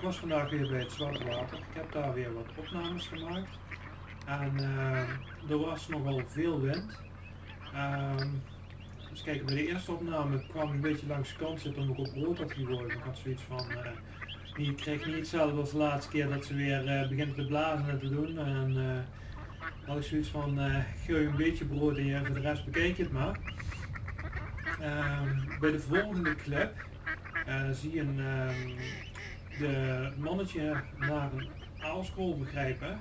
ik was vandaag weer bij het Zwarte Water. Ik heb daar weer wat opnames gemaakt. En uh, er was nogal veel wind. Uh, dus kijk, bij de eerste opname kwam ik een beetje langs de kant zitten omdat ik op rood had gegooid. Ik had zoiets van, uh, kreeg niet hetzelfde als de laatste keer dat ze weer uh, begint te blazen en te doen. En uh, had ik zoiets van, gooi een beetje brood en je, voor de rest bekijk je het maar. Ehm, bij de volgende clip zie je een, ehm, de mannetje naar een aalschool begrijpen.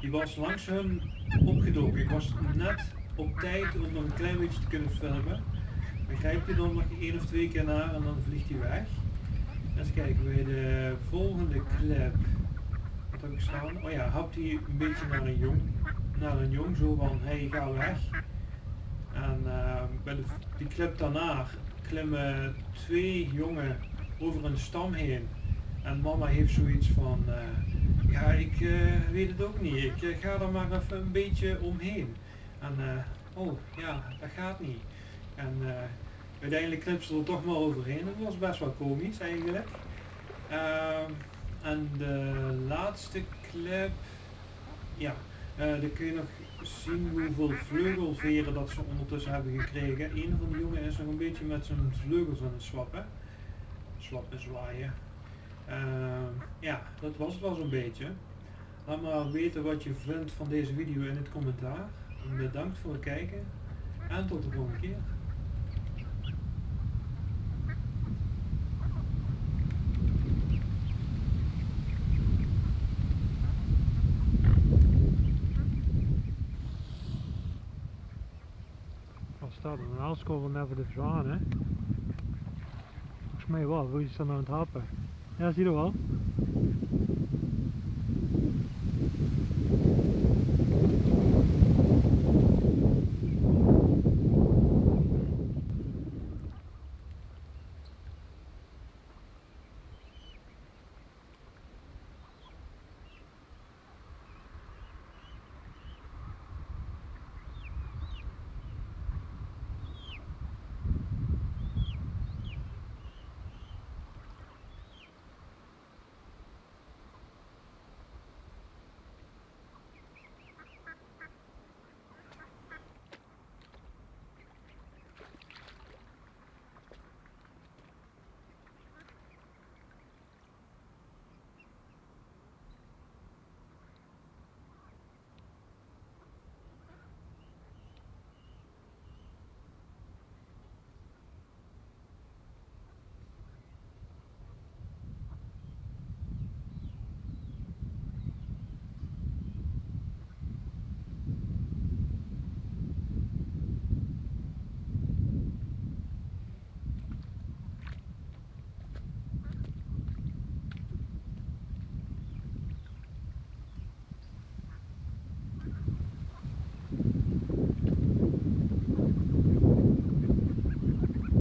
Die was langs hun opgedoken. Ik was net op tijd om nog een klein beetje te kunnen filmen. Dan grijp je dan nog één of twee keer naar en dan vliegt hij weg. Eens kijken bij de volgende clip. Wat heb ik staan? Oh ja, hapt hij een beetje naar een jong. Naar een jong, zo van hey ga weg. En uh, bij de, die clip daarna klimmen twee jongen over een stam heen. En mama heeft zoiets van, uh, ja ik uh, weet het ook niet, ik uh, ga er maar even een beetje omheen. En oh ja, dat gaat niet. En uiteindelijk knipt ze er toch maar overheen. Dat was best wel komisch eigenlijk. Ehm, en de laatste clip, ja, dan kun je nog zien hoeveel vleugelveren dat ze ondertussen hebben gekregen. Een van de jongen is nog een beetje met zijn vleugels aan het swappen. Swappen, zwaaien. Uh, ja, dat was het wel zo'n beetje. Laat maar weten wat je vindt van deze video in het commentaar. Bedankt voor het kijken en tot de volgende keer. Staat? Een aalschool van Never the Zwaan, hè? Volgens mij wel, wil je staan aan het happen. Ja, zie je wel.